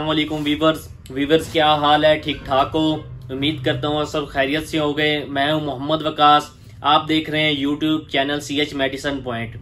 वालेकुम viewers viewers क्या हाल है? ठीक ठाक हो? उम्मीद करता हूँ सब खैरियत से हो गए मैं हूँ मोहम्मद वकास। आप देख रहे हैं YouTube channel C H medicine point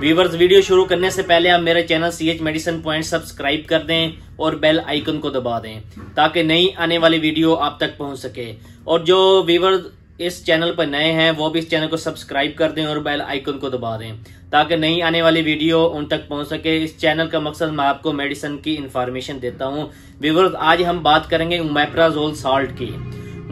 viewers video शुरू करने से पहले आप मेरे channel C H medicine point subscribe कर दें और बेल आइकन को दबा दें, ताकि नई आने वाली वीडियो आप तक पहुँच सके। और जो वीवर्स इस चैनल पर नए हैं, वो भी इस चैनल को सब्सक्राइब कर दें और बेल आइकन को दबा दें, ताकि नई आने वाली वीडियो उन तक पहुँच सके। इस चैनल का मकसद मैं आपको मेडिसिन की इंफॉर्मेशन देता हूँ। व्यूवर्स आज हम बात करेंगे उमेप्राजोल साल्ट की।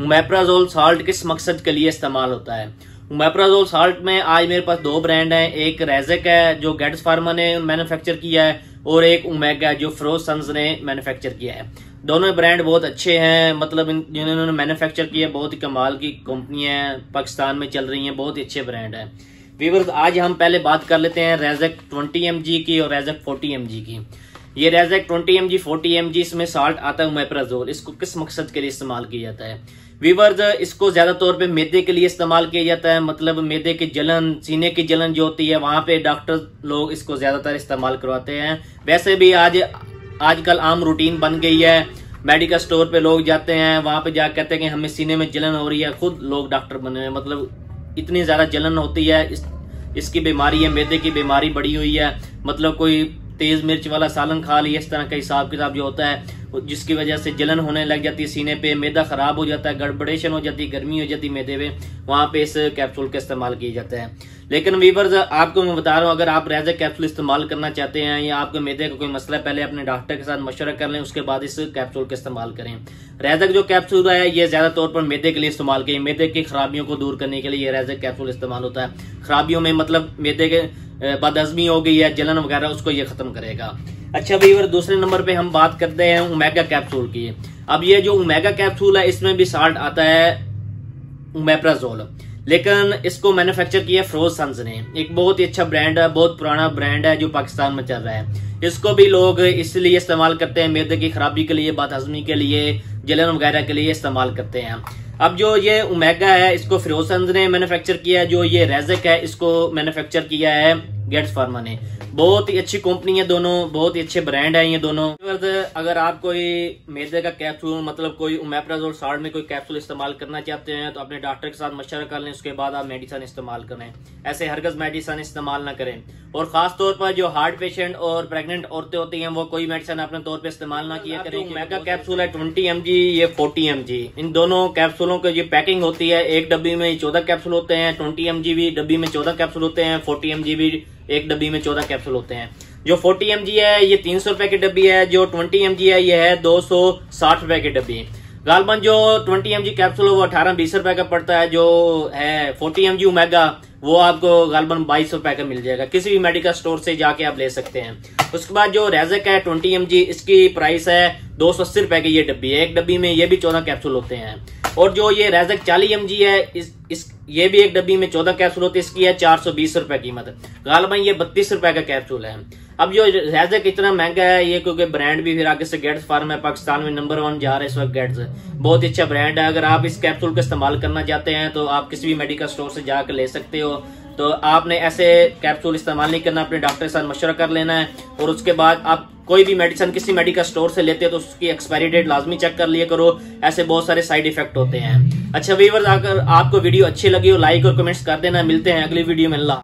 उमेप्राजोल साल्ट किस मकसद के लिए इस्तेमाल होता है? उमेप्राजोल साल्ट में आज मेरे पास दो ब्रांड हैं, एक रेजेक है, जो गेट्स फार्मा ने मैन्युफैक्चर किया है और एक उमेगा जो फ्रोज सन्स ने मैन्युफैक्चर किया है। दोनों ब्रांड बहुत अच्छे हैं मतलब जिन्होंने मैन्युफैक्चर किया बहुत ही कमाल की कंपनी है, पाकिस्तान में चल रही हैं, बहुत ही अच्छे ब्रांड है। वीवर्स आज हम पहले बात कर लेते हैं रेजेक 20 एम की और रेजेक 40 एम की। ये रेजेक 20 M G forty M G इसमें साल्ट आता है उमेप्राजोल इसको किस मकसद के लिए इस्तेमाल किया जाता है? वीवर्स इसको ज़्यादा तौर पे मैदे के लिए इस्तेमाल किया जाता है। मतलब मैदे की जलन सीने की जलन जो होती है वहाँ पे डॉक्टर लोग इसको ज़्यादातर इस्तेमाल करवाते हैं। वैसे भी आज आजकल आम रूटीन बन गई है। मेडिकल स्टोर पे लोग जाते हैं वहाँ पे जा कहते हैं कि हमें सीने में जलन हो रही है। खुद लोग डॉक्टर बने हैं। मतलब इतनी ज़्यादा जलन होती है इस, इसकी बीमारी है मैदे की बीमारी बढ़ी हुई है। मतलब कोई तेज मिर्च वाला सालन खा लिया इस तरह का हिसाब किताब जो होता है जिसकी वजह से जलन होने लग जाती है सीने पे, मैदा खराब हो जाता है, गड़बड़ेशन हो जाती है, गर्मी हो जाती है मैदे में, वहाँ पे इस कैप्सूल का इस्तेमाल किया जाता है। लेकिन वीवर्स आपको मैं बता रहा हूँ, अगर आप रेजा कैप्सूल इस्तेमाल करना चाहते हैं या आपके मैदे का कोई मसला पहले अपने डॉक्टर के साथ मशवरा कर लें, उसके बाद इस कैप्सूल का इस्तेमाल करें। रेजक जो कैप्सूल है, ये ज़्यादा तौर पर मैदे के लिए इस्तेमाल करें मैदे की खराबियों को दूर करने के लिए ये रेजक कैप्सूल इस्तेमाल होता है। खराबियों में मतलब मैदे के बदहजमी हो गई है, जलन वगैरह, उसको ये खत्म करेगा। अच्छा भाई और दूसरे नंबर पे हम बात करते हैं उमेगा कैप्सूल की। अब ये जो उमेगा कैप्सूल है, इसमें भी साल्ट आता है उमेप्राजोल। लेकिन इसको मैन्युफैक्चर किया फ्रोज सन्स ने। एक बहुत ही अच्छा ब्रांड है, बहुत पुराना ब्रांड है जो पाकिस्तान में चल रहा है। इसको भी लोग इसलिए इस्तेमाल करते हैं, मेदे की खराबी के लिए बदहजमी के लिए, जलन वगैरह के लिए इस्तेमाल करते हैं। अब जो ये उमेगा है, इसको फिरोज ने मैन्युफैक्चर किया है, जो ये रेजक है, इसको मैन्युफैक्चर किया है गेट्स फार्मा ने। बहुत ही अच्छी कंपनी है दोनों बहुत ही अच्छे ब्रांड है ये दोनों। अगर आप कोई मैदे का कैप्सूल मतलब कोई उमेप्राजोल साल्ट में कोई कैप्सूल इस्तेमाल करना चाहते हैं तो अपने डॉक्टर के साथ मशवरा कर लें उसके बाद आप मेडिसन इस्तेमाल करें। ऐसे हरगज मेडिसन इस्तेमाल ना करें। और खास तौर पर जो हार्ट पेशेंट और प्रेग्नेंट औरतें होती हैं वो कोई मेडिसन अपने तौर पर इस्तेमाल ना किया करें। मेगा कैप्सूल है ट्वेंटी एम ये फोर्टी एम इन दोनों कैप्सूलों की जो पैकिंग होती है एक डब्बी में चौदह कैप्सूल होते हैं ट्वेंटी एम भी डब्बी में चौदह कैप्सूल होते हैं फोर्टी एम भी एक डब्बी में चौदह कैप्सूल होते हैं। जो 40 एम है, ये तीन सौ रुपए की डब्बी है, जो 20 एम है, ये है दो सौ साठ रुपए की डब्बी। गालबन जो 20 एम कैप्सूल है, वो अठारह बीस रुपए का पड़ता है, जो है 40 एम जी उमेगा वो आपको गालबन बाईस रुपए का मिल जाएगा। किसी भी मेडिकल स्टोर से जाके आप ले सकते हैं। उसके बाद जो रेजक है, ट्वेंटी एम इसकी प्राइस है दो सौ अस्सी रुपए की ये डब्बी है। एक डब्बी में ये भी चौदह कैप्सूल होते हैं। और जो ये रेजक चालीस एम है इस, इस ये भी एक डब्बी में चौदह कैप्सूल होती है इसकी है चार सौ बीस रुपए कीमत। गालबन ये बत्तीस रुपए का कैप्सूल है। अब जो रेजक इतना महँगा है ये क्योंकि ब्रांड भी फिर आगे से गेट्स फार्म है पाकिस्तान में नंबर वन जा रहा है इस वक्त गेट्स बहुत ही अच्छा ब्रांड है। अगर आप इस कैप्सूल का इस्तेमाल करना चाहते हैं तो आप किसी भी मेडिकल स्टोर से जाकर ले सकते हो। तो आपने ऐसे कैप्सूल इस्तेमाल नहीं करना अपने डॉक्टर के साथ मशवरा कर लेना है। और उसके बाद आप कोई भी मेडिसिन किसी मेडिकल स्टोर से लेते हो तो उसकी एक्सपायरी डेट लाजमी चेक कर लिए करो। ऐसे बहुत सारे साइड इफ़ेक्ट होते हैं। अच्छा वीवर अगर आपको वीडियो अच्छी लगी हो लाइक और कमेंट्स कर देना। मिलते हैं अगली वीडियो में। अल्लाह।